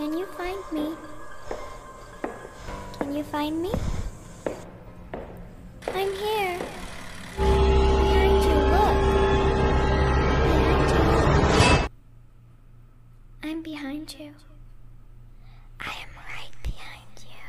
Can you find me? Can you find me? I'm here. Behind you, look. I'm behind you. I am right behind you.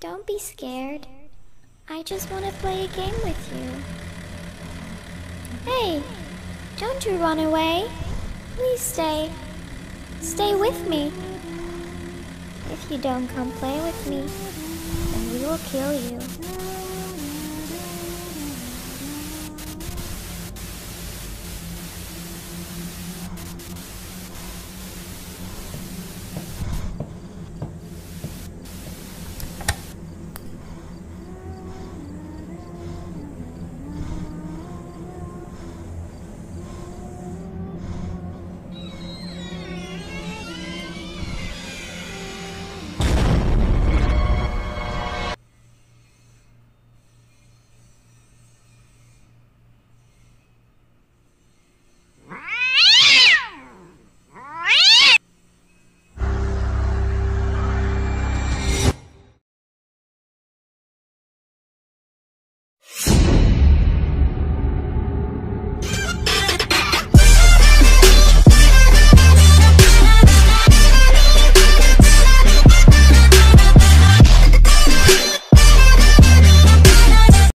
Don't be scared. I just want to play a game with you. Hey, don't you run away. Please stay. Stay with me. If you don't come play with me, then we will kill you.